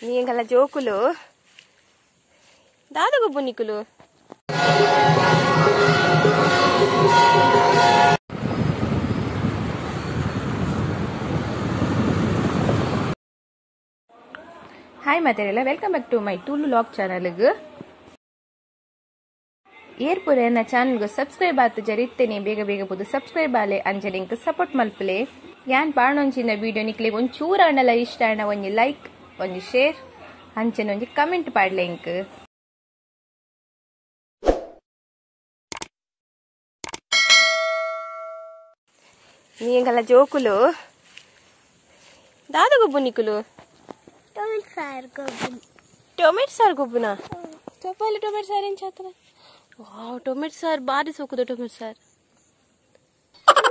నీగల జోకులు దాదాపు బునికులు ಹಾಯ್ ಮಾತಾಡಿಲ್ಲ welcome back to my Tulu vlog ಚಾನಲ್ಗೆ ಏರ್ಪುರ ನನ್ನ ಚಾನಲ್ಗೆ ಸಬ್ಸ್ಕ್ರೈಬ್ ಆತು ಜರಿತ್ತೇನೆ ಬೇಗ ಬೇಗ ಬೋದು ಸಬ್ಸ್ಕ್ರೈಬ್ ಆಲೆ ಅಂಜಲಿಂಕ್ ಸಪೋರ್ಟ್ ಮಲ್ಪಲೆ ಯಾನ್ ಪಾಣೊಂಚಿನ ವಿಡಿಯೋ ನಿಕ್ಲೆ ಒಂಚೂರ ಅಣ್ಣಲ ಇಷ್ಟ ಅಣ್ಣ ಒಂಜಿ ಲೈಕ್ ಒಂಜಿ ಶೇರ್ ಅಂಚನೆ ಒಂಜಿ ಕಮೆಂಟ್ ಪಾಡ್ಲೆ ಇಂಕ್ నీగల జోకులు దాదాపు బునికులు ಟೊಮೆಟೊ ಸಾರು ಗೊಬ್ಬನ ಚಪ್ಪಾಲಿ ಟೊಮೆಟೊ ಸಾರು ಏನ್ ಚಾತ್ರ ವಾವ್ ಟೊಮೆಟೊ ಸಾರು ಬಾರಿ ಸೊಕ್ಕುದು ಟೊಮೆಟೊ ಸಾರು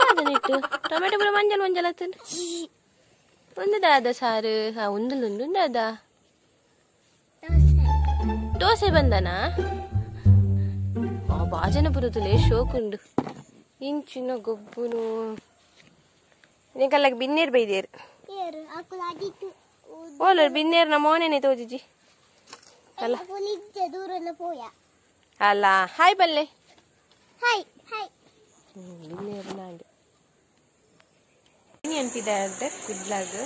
ಅದನ್ನಿಟ್ಟು ಟೊಮೆಟೊ ಪುರ ಮಂಜಲ್ ಮಂಜಲ್ ಆತಂದು ಒಂದು ದಾದ ಸಾರು? ಹಾ ಒಂದು ಉಂಡು ದಾದ ದೋಸೆ ಬಂದನಾ? ಬಾಜನ ಬರುತ್ತಲೇ ಶೋಕುಂಡು. ಇಂಚಿನ ಗೊಬ್ಬುನು. ನೀಕಲ್ಲಕ್ಕೆ ಬಿನ್ನೇರ್ ಬೈದೇರು. ಓಲರ್ ಬಿನ್ನೇರ್ ನಮ್ಮ ಮೋನೇನೆ ತೋಜಿಜಿ. ಅಲ್ಲ. ಅಲ್ಲ ಹಾಯ್ ಬಲ್ಲೆ. Hi hi. ಬಿನ್ನೇರ್ ಒಂಜಿ ಕುದ್ರೋಳಿ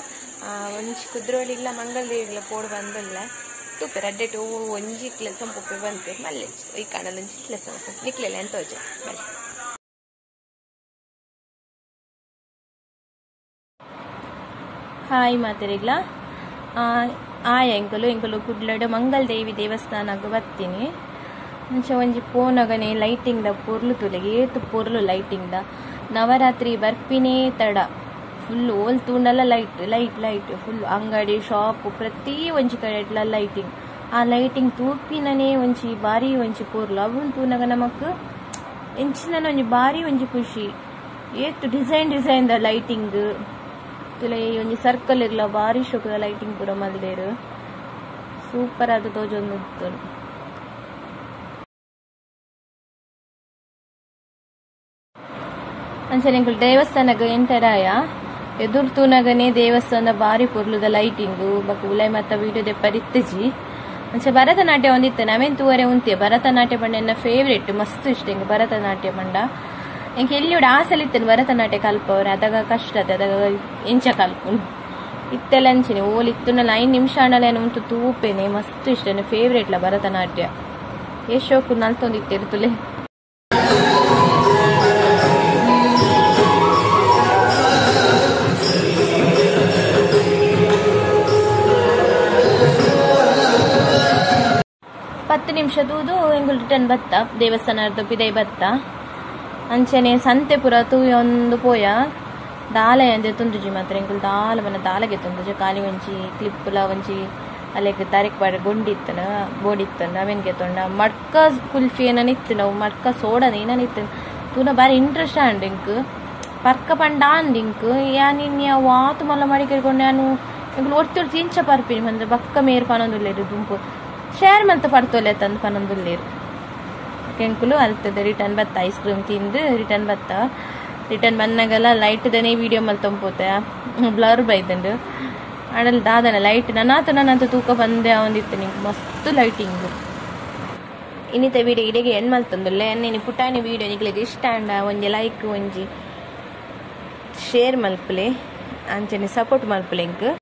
ಒಂಜಿ ಕುದ್ರೋಳಿಗ್ಲ ಮಂಗಲ್ದೇವಿಗ್ಲ ಪೋಡು ಬಂದಲ್ಲ. ತುಪ್ಪೆ ರಡ್ಡೆಟ್ ಒಂಜಿ ಕ್ಲೆಸಂ ಪುಪ್ಪೆ ಬಂತೆ. ಮಲ್ಲೆ, ಈ ಕಾಣಲ್ಲಿ ಒಂಜಿ ಕ್ಲೆಸಂ ನಿಕ್ಲೆಲ್ಲ ಎಂತ ಹೋಜ ಹಾಯ್ ಹಾಯ್ ಮಾತರಿಗ್ಲ. ಆಯ ಎಂಕಲು ಎಂಕಲು ಕುಡ್ಲಡ ಮಂಗಲ್ ದೇವಿ ದೇವಸ್ಥಾನಗ್ ಬರ್ತೀನಿ ಮುಂಚೆ ಒಂಜಿ ಪೋನಗನೆ ಲೈಟಿಂಗ್ದ ಪೊರ್ಲು ತುಲೆಗೆ ಏತು ಪೊರ್ಲು ಲೈಟಿಂಗ್ದ. ನವರಾತ್ರಿ ಬರ್ಪಿನೇ ತಡ. ಫುಲ್ ಓಲ್ ತೂಂಡಲ ಲೈಟ್ ಲೈಟ್ ಲೈಟ್ ಫುಲ್ ಅಂಗಡಿ ಶಾಪ್ ಪ್ರತಿ ಒಂಜಿ ಕಡೆ ಲೈಟಿಂಗ್ ಆ ಲೈಟಿಂಗ್ ತೂಪಿನನೇ ಒಂಜಿ ಬಾರಿ ಒಂಜಿ ಪೊರ್ಲು. ಅವನ್ ತೂನಗ ನಮಕ್ ಎಂಚಿನ ಒಂಜಿ ಬಾರಿ ಒಂಜಿ ಖುಷಿ. ಏತ್ ಡಿಸೈನ್ ಡಿಸೈನ್ ದ ಲೈಟಿಂಗ್ ತುಲೆ ಒಂಜಿ ಸರ್ಕಲ್ ಇರ್ಲ ಬಾರಿ ಶೋಕ ಲೈಟಿಂಗ್ ಪೂರ ಮಲ್ದೇರು ಸೂಪರ್ ಆದ ತೋಜೊಂದು ಅಂಚನೆ ದೇವಸ್ಥಾನಗ ಎಂಟರಾಯ. ಎದುರು ತೂನಗನೆ ದೇವಸ್ಥಾನ ಬಾರಿ ಪೊರ್ಲುದ ಲೈಟಿಂಗು ಬಕ ಉಲೈ ಮತ್ತ ವಿಡಿಯೋದೆ ಪರಿತ್ತಜಿ ಅಂಚ ಭರತನಾಟ್ಯ ಒಂದಿತ್ತೆ ನಾವೇನ್ ತೂವರೆ ಉಂತೆ ಭರತನಾಟ್ಯ ಪಂಡ ಎನ್ನ ಫೇವ್ರೇಟ್ ಮಸ್ತ್ ಇಷ್ಟ ಹಿಂಗೆ ಭರತನಾಟ್ಯ ಪಂಡ. ಎಂಕ್ ಎಲ್ಲಿಯೋಡ ಆಸಲಿತ್ತೇನೆ ಭರತನಾಟ್ಯ ಕಲ್ಪವ್ರೆ? ಅದಾಗ ಕಷ್ಟ ಅದ, ಅದಾಗ ಎಂಚ ಕಲ್ಪುನು ಇತ್ತೆಲ್ಲ ಅಂಚಿನಿ, ಓಲ್ ಇತ್ತುನಲ್ಲ ಐದು ನಿಮಿಷ ಆಂಡಲೇನು ಉಂಟು, ತೂಪೇನೆ, ಮಸ್ತ್ ಇಷ್ಟ ಫೇವ್ರೇಟ್ಲ ಭರತನಾಟ್ಯ. ಯಶೋಕು ನಲ್ತೊಂದಿತ್ತಿರ್ತುಲೆ ಪತ್ತು ನಿಮಿಷ ತೂದು ಎಂಗುಲ್ ರಿಟರ್ನ್ ಬತ್ತ ದೇವಸ್ಥಾನ ಪಿದೈ ಬತ್ತ. ಅಂಚನೆ ಸಂತೆ ಪುರ ತೂಯಿ ಒಂದು ಪೋಯ ದಾಲ ಎಂದೆ ತುಂದುಜಿ ಮಾತ್ರ ಎಂಗುಲ್ ದಾಲ ಬನ ದಾಲಗೆ ತುಂದುಜಿ ಕಾಲಿ ಒಂಜಿ ಕ್ಲಿಪ್ಪುಲ ಒಂಜಿ ಅಲ್ಲಿಗೆ ತಾರಿಕ್ ಬಾಡ ಗುಂಡಿತ್ತನ, ಬೋಡಿತ್ತನ, ಅವೆನ್ಗೆ ತೊಂಡ, ಮಡ್ಕ ಕುಲ್ಫಿ ಏನ ನಿತ್ತು ನಾವು, ಮಡ್ಕ ಸೋಡನ ಏನ ತೂನ ಬಾರಿ ಇಂಟ್ರೆಸ್ಟ್ ಆಂಡ್ ಇಂಕ್, ಪರ್ಕ ಪಂಡ ಅಂದ್ ಇಂಕ್, ಯಾ ವಾತು ಮಲ್ಲ ಮಾಡಿ ಕೇಳ್ಕೊಂಡು ನಾನು ಎಂಗುಲ್ ಒಟ್ಟು ಇಂಚ ಪರ್ಪಿನಿ ಅಂದ್ರೆ ಬಕ್ಕ ಮೇರ್ ಪನೊಂದುಲ್ಲೇರು ದುಂಪು. ಶೇರ್ ಮಲ್ತ ಪಡ್ತೋಲೆ ತಂದು ಪನೊಂದುಲ್ಲೇರು ಕೆಂಕುಲು ಅಲ್ತದೆ ರಿಟರ್ನ್ ಬತ್ತ ಐಸ್ ಕ್ರೀಮ್ ತಿಂದು ರಿಟರ್ನ್ ಬತ್ತ ರಿಟರ್ನ್ ಬಂದಾಗೆಲ್ಲ ಲೈಟ್ ದನೇ ವಿಡಿಯೋ ಮಲ್ ತಂಪೋತೆ ಬ್ಲರ್ ಬೈದಂಡು ಆಡಲ್ ದಾದನ ಲೈಟ್ ನನ್ನಾತ ನನ್ನಂತ ತೂಕ ಬಂದೆ ಅವಂದಿತ್ತು ನಿಂಗೆ, ಮಸ್ತ್ ಲೈಟಿಂಗ್ ಇನ್ನಿತ ವಿಡಿಯೋ ಇಡೆಗೆ ಮಲ್ ತಂದಲ್ಲ? ಎಣ್ಣೆ ಪುಟಾಣಿ ವಿಡಿಯೋ ನಿಗ್ಲಿಗೆ ಇಷ್ಟ ಅಂಡ, ಒಂಜಿ ಲೈಕ್ ಒಂಜಿ ಶೇರ್ ಮಲ್ಪಲೆ, ಅಂಚನೆ ಸಪೋರ್ಟ್ ಮಲ್ಪಲೆ